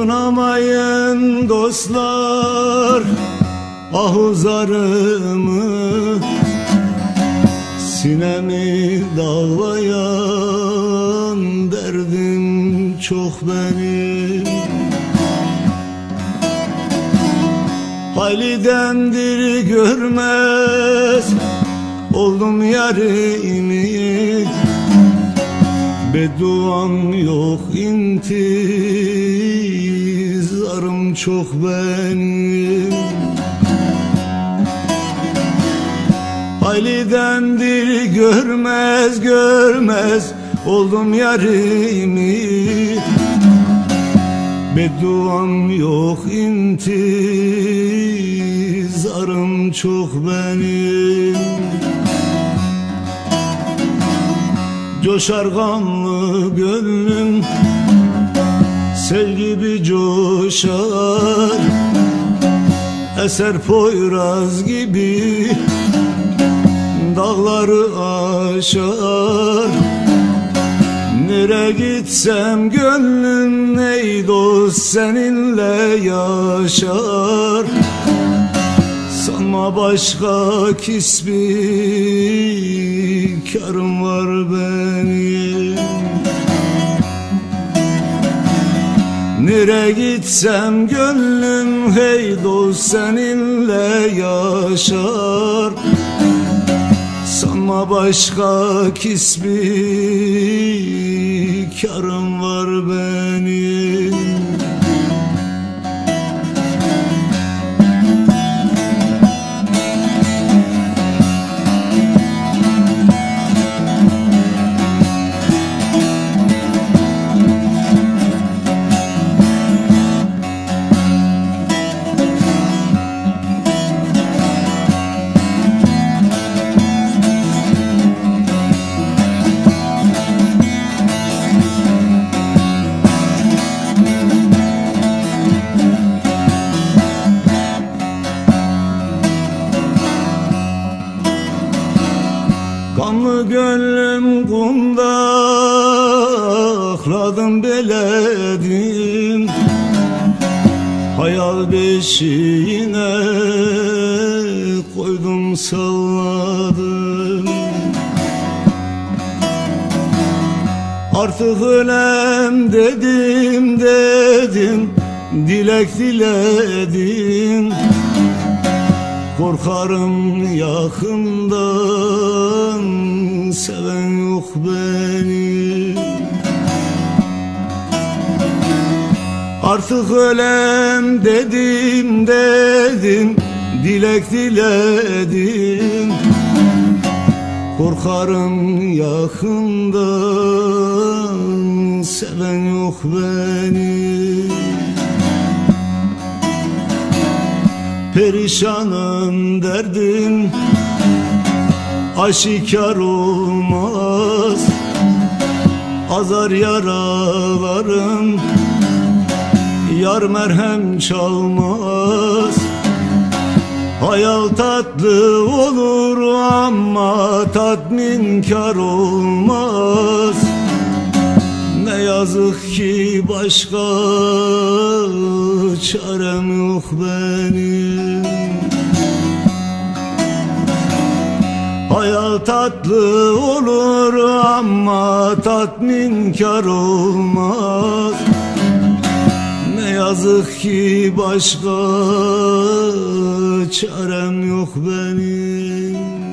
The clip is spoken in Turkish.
Kınamayın dostlar ahuzarımı Sinemi dağlayan derdim çok benim. Halidendir görmez oldum yarimi Beduan yok intizarım çok benim. Halidendir görmez görmez oldum yarimi. Beduan yok intizarım çok benim. Coşar kanlı gönlüm Sel gibi coşar Eser poyraz gibi Dağları aşar. Nere gitsem gönlüm ey dost seninle yaşar. Sanma başka kisbi karım var benim Nere gitsem gönlüm hey dost seninle yaşar. Sanma başka kisbi karım var benim Gönlüm kundakladım beledim Hayal beşiğine koydum salladım. Artık ölem dedim dedim Dilek diledim Korkarım yakından seven yok beni. Artık ölem dedim dedim Dilek diledim. Korkarım yakından seven yok beni. Perişanım derdim aşikar olmaz. Azar yaralarım yar merhem çalmaz. Hayal tatlı olur ama tatminkar olmaz. Ne yazık ki başka çarem yok benim Hayal tatlı olur ama tatminkar olmaz. Ne yazık ki başka çarem yok benim